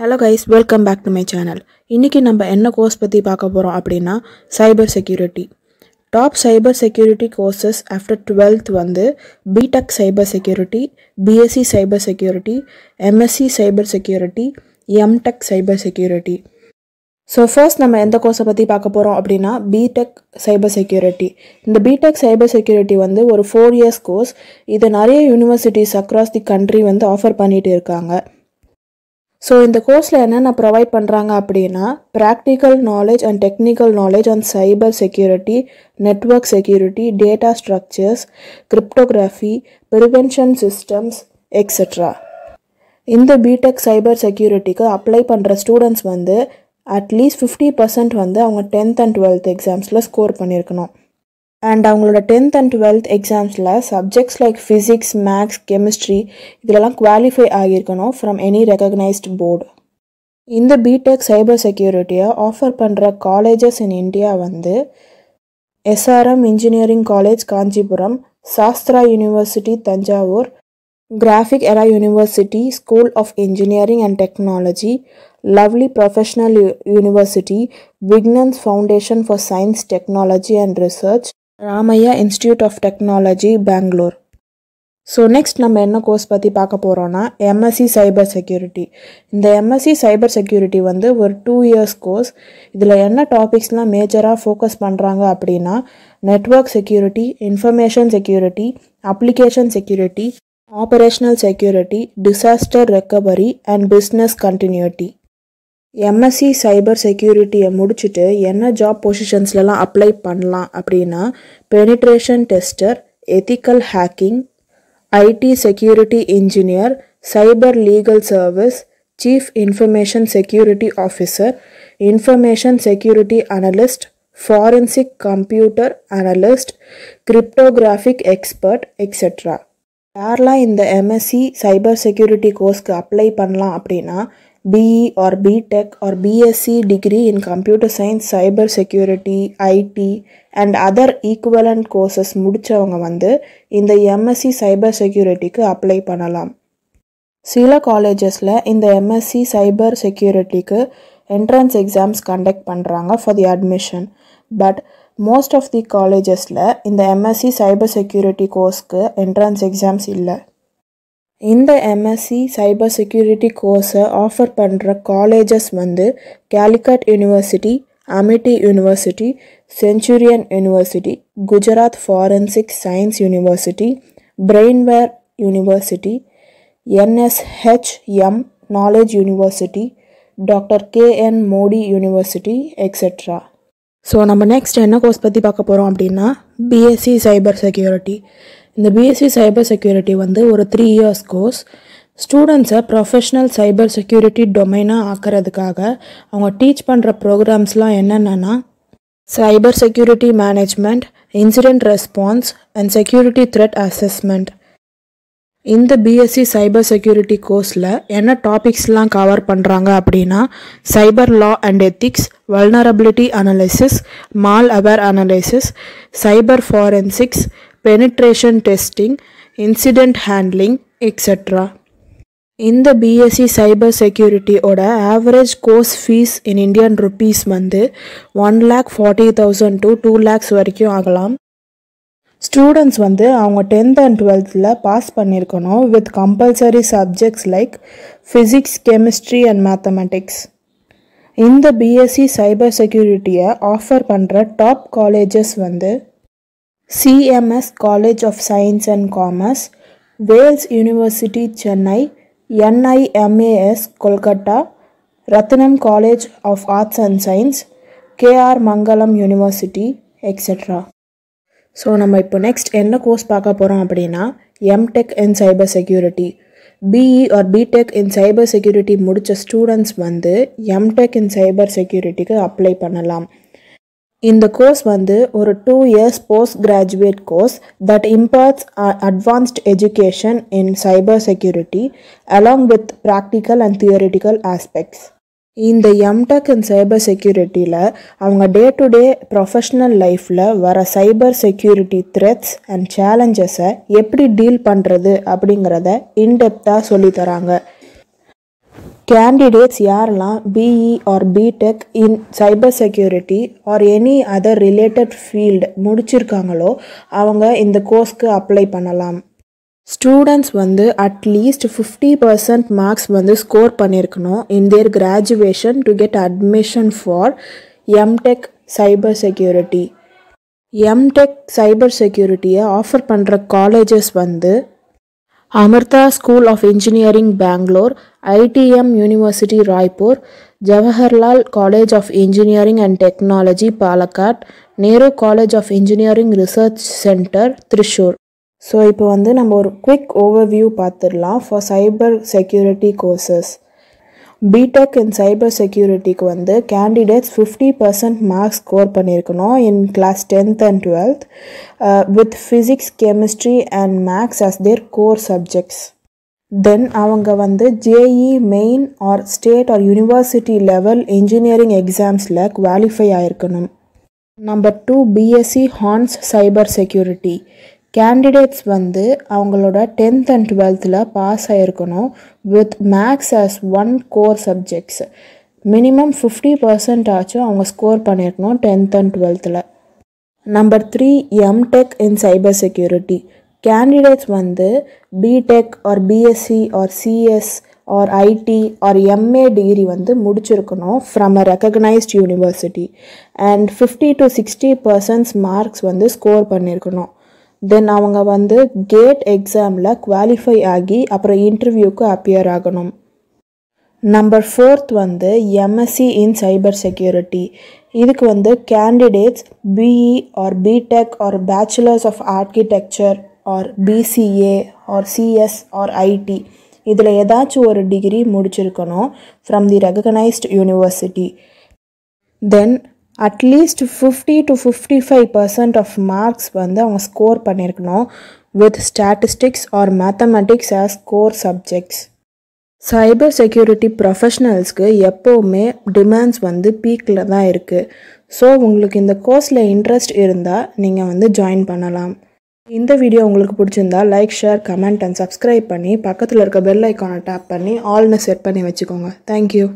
Hello guys welcome back to my channel இன்றைக்கி நம்ம என்ன கோர்ஸ் பற்றி பார்க்க போகிறோம் அப்படின்னா cyber security top cyber security courses after twelfth வந்து BTech cyber security BSc cyber security MSc cyber security MTech cyber security so first நம்ம எந்த கோர்ஸை பற்றி பார்க்க போகிறோம் அப்படின்னா பிடெக் சைபர் செக்யூரிட்டி இந்த பிடெக் சைபர் செக்யூரிட்டி வந்து ஒரு ஃபோர் இயர்ஸ் கோர்ஸ் இது நிறைய யூனிவர்சிட்டிஸ் அக்ராஸ் தி கண்ட்ரி வந்து ஆஃபர் பண்ணிகிட்டு இருக்காங்க. ஸோ இந்த கோர்ஸில் என்னென்ன ப்ரொவைட் பண்ணுறாங்க அப்படின்னா practical knowledge and technical knowledge on cyber security network security data structures cryptography prevention systems etcetera இந்த பிடெக் சைபர் செக்யூரிட்டிக்கு அப்ளை பண்ணுற ஸ்டூடெண்ட்ஸ் வந்து அட்லீஸ்ட் ஃபிஃப்டி பர்சன்ட் வந்து அவங்க டென்த் அண்ட் டுவெல்த் எக்ஸாம்ஸில் ஸ்கோர் பண்ணியிருக்கணும். அண்ட் அவங்களோட tenth and twelfth எக்ஸாம்ஸில் subjects like physics maths chemistry இதிலெல்லாம் குவாலிஃபை ஆகியிருக்கணும் ஃப்ரம் எனி ரெக்கக்னைஸ்ட் போர்டு இந்த பிடெக் சைபர் செக்யூரிட்டியை ஆஃபர் பண்ணுற காலேஜஸ் இன் இந்தியா வந்து SRM engineering college Kanchipuram Sastra University Thanjavur Graphic Era University School of Engineering and Technology Lovely Professional University Vignan's Foundation for Science Technology and Research Ramaiah Institute of Technology Bangalore so next நம்ம என்ன course பற்றி பார்க்க போகிறோன்னா MSc cyber security இந்த MSc cyber security வந்து ஒரு two years course இதில் என்ன டாபிக்ஸ்லாம் மேஜராக ஃபோக்கஸ் பண்ணுறாங்க அப்படின்னா network security information security application security operational security disaster recovery and business continuity MSc cyber செக்யூரிட்டியை முடிச்சுட்டு என்ன ஜாப் பொசிஷன்ஸ்லலாம் அப்ளை பண்ணலாம் அப்படின்னா penetration tester ethical hacking IT security engineer cyber legal service chief information security officer information security analyst forensic computer analyst cryptographic expert etcetera யாரெல்லாம் இந்த MSc cyber security கோர்ஸ்க்கு apply பண்ணலாம் அப்படின்னா BE or BTech or BSc degree in computer science cyber security IT and other equivalent courses முடித்தவங்க வந்து இந்த MSc cyber செக்யூரிட்டிக்கு apply பண்ணலாம். சில காலேஜஸில் இந்த எம்எஸ்சி சைபர் செக்யூரிட்டிக்கு என்ட்ரன்ஸ் எக்ஸாம்ஸ் கண்டக்ட் பண்ணுறாங்க for the admission but most of the காலேஜஸில் இந்த எம்எஸ்சி சைபர் செக்யூரிட்டி கோர்ஸ்க்கு என்ட்ரன்ஸ் எக்ஸாம்ஸ் இல்லை. இந்த எம்எஸ்சி சைபர் செக்யூரிட்டி கோர்ஸை ஆஃபர் பண்ணுற காலேஜஸ் வந்து Calicut university Amity university Centurion university Gujarat forensic science university Brainware university NSHM knowledge university doctor KN Modi university etcetera so நம்ம next என்ன course பற்றி பார்க்க போகிறோம் அப்படின்னா பிஎஸ்சி சைபர் செக்யூரிட்டி இந்த பிஎஸ்சி சைபர் செக்யூரிட்டி வந்து ஒரு த்ரீ இயர்ஸ் கோர்ஸ் ஸ்டூடெண்ட்ஸை ப்ரொஃபஷ்னல் சைபர் செக்யூரிட்டி டொமைனாக ஆக்கிறதுக்காக அவங்க டீச் பண்ணுற ப்ரோக்ராம்ஸ்லாம் என்னென்னா cyber security management incident response and security threat assessment இந்த பிஎஸ்சி சைபர் செக்யூரிட்டி கோர்ஸில் என்ன டாபிக்ஸ்லாம் கவர் பண்ணுறாங்க அப்படின்னா cyber law and ethics vulnerability analysis malware analysis cyber forensics penetration testing incident handling etcetera இந்த BSc cyber செக்யூரிட்டியோட average course fees in Indian rupees வந்து one lakh forty thousand to two lakhs வரைக்கும் ஆகலாம். Students வந்து அவங்க tenth and டுவெல்த்தில் pass பண்ணியிருக்கணும் with compulsory subjects like physics chemistry and mathematics இந்த BSc cyber செக்யூரிட்டியை ஆஃபர் பண்ணுற டாப் காலேஜஸ் வந்து CMS college of science and commerce Vels university Chennai NIMAS Kolkata Ratnam college of arts and science KR Mangalam university etcetera so நம்ம இப்போ next என்ன course பார்க்க போகிறோம் அப்படின்னா MTech in cyber security BE or BTech in cyber security முடித்த students வந்து MTech in cyber செக்யூரிட்டிக்கு apply பண்ணலாம். இந்த கோர்ஸ் வந்து ஒரு two years post graduate course that imparts advanced education in cyber security along with practical and theoretical aspects இந்த MTech in cyber செக்யூரிட்டியில் அவங்க டே டு டே ப்ரொஃபஷ்னல் லைஃப்பில் வர சைபர் செக்யூரிட்டி த்ரெட்ஸ் அண்ட் சேலஞ்சஸை எப்படி டீல் பண்ணுறது அப்படிங்கிறத இன்டெப்த்தாக சொல்லித்தராங்க கேண்டிடேட்ஸ் யாரெல்லாம் BE or BTech in cyber security or any other related field முடிச்சிருக்காங்களோ அவங்க இந்த கோர்ஸ்க்கு அப்ளை பண்ணலாம். ஸ்டூடெண்ட்ஸ் வந்து at least fifty percent marks வந்து ஸ்கோர் பண்ணியிருக்கணும் in their graduation to get admission for MTech cyber security MTech cyber செக்யூரிட்டியை offer பண்ணுற colleges வந்து Amrita school of engineering Bangalore ITM university Raipur Jawaharlal college of engineering and technology Palakkad Nehru college of engineering research centre Thrissur so இப்போ வந்து நம்ம ஒரு quick overview பார்த்துடலாம் for cyber security courses BTech in cyber செக்யூரிட்டிக்கு வந்து candidates fifty percent marks score பண்ணியிருக்கணும் in class tenth and twelfth with physics chemistry and maths as their core subjects then அவங்க வந்து JEE main or state or university level engineering எக்ஸாம்ஸில் qualify ஆயிருக்கணும். Number two BSc honours cyber security candidates வந்து அவங்களோட tenth and டுவெல்த்தில் pass ஆகிருக்கணும் with maths as one core subjects minimum fifty percent ஆச்சும் அவங்க score பண்ணியிருக்கணும் tenth and டுவெல்த்தில் number three MTech in cyber security candidates வந்து BTech or BSc or CS or IT or MA degree வந்து முடிச்சிருக்கணும் from a recognised university and fifty to sixty percents marks வந்து score பண்ணியிருக்கணும் then அவங்க வந்து gate எக்ஸாமில் qualify ஆகி அப்புறம் இன்டர்வியூக்கு அப்பியர் ஆகணும். நம்பர் ஃபோர்த் வந்து எம்எஸ்சி இன் சைபர் செக்யூரிட்டி இதுக்கு வந்து candidates BE or BTech or bachelors of architecture or BCA or CS or IT இதில் ஏதாச்சும் ஒரு டிகிரி முடிச்சிருக்கணும் from the recognised university then at least fifty to fifty five percent of marks வந்து அவங்க score பண்ணியிருக்கணும் with statistics or mathematics as core subjects cyber security ப்ரொஃபஷ்னல்ஸ்க்கு எப்போவுமே demands வந்து பீக்கில் தான் இருக்குது ஸோ உங்களுக்கு இந்த கோர்ஸில் இன்ட்ரெஸ்ட் இருந்தால் நீங்கள் வந்து ஜாயின் பண்ணலாம். இந்த வீடியோ உங்களுக்கு பிடிச்சிருந்தா like share comment and subscribe பண்ணி பக்கத்தில் இருக்க பெல் ஐக்கானை டேப் பண்ணி ஆல்னு செட் பண்ணி வச்சுக்கோங்க. தேங்க்யூ